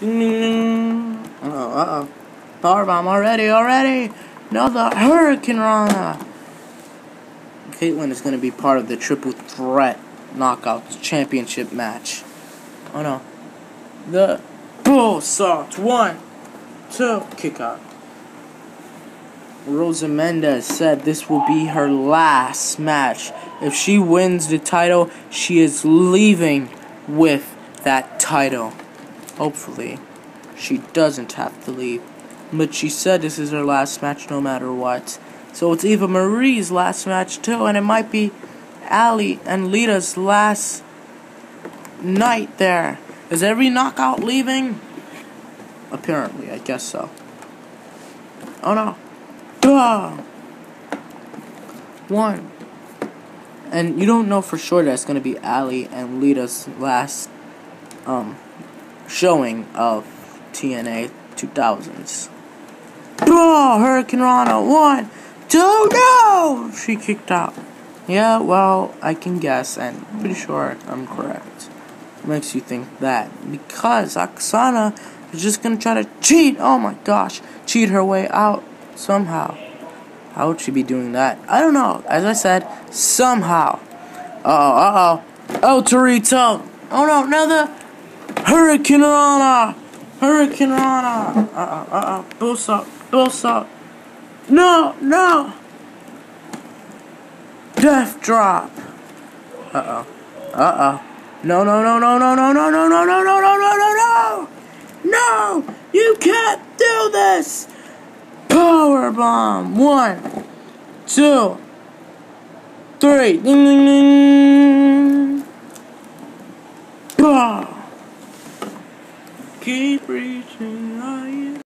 Ding, ding, ding. Uh oh, uh oh. Powerbomb already, already. Another Hurricanrana. Kaitlyn is going to be part of the Triple Threat Knockouts Championship match. Oh no. The Bull Salt. One, two, kick out. Rosa Mendes said this will be her last match. If she wins the title, she is leaving with that title. Hopefully, she doesn't have to leave. But she said this is her last match no matter what. So it's Eva Marie's last match too, and it might be Allie and Lita's last night there. Is every knockout leaving? Apparently, I guess so. Oh no. Duh! One. And you don't know for sure that it's gonna be Allie and Lita's last um showing of TNA 2000s. Oh, Hurricanrana, one, two, no! She kicked out. Yeah, well, I can guess, and pretty sure I'm correct. makes you think that. Because Aksana is just gonna try to cheat, oh my gosh, cheat her way out somehow. How would she be doing that? I don't know. As I said, somehow. Uh oh, uh oh. Oh, Torito! Oh no, another Hurricanrana! Hurricane Rana! Uh oh, uh oh. Boost up, boost up. No, no! Death drop! Uh oh. Uh oh. No, no, no, no, no, no, no, no, no, no, no, no, no, no, no! No! You can't do this! Power bomb! One, two, three. Ding, ding, ding. Keep reaching.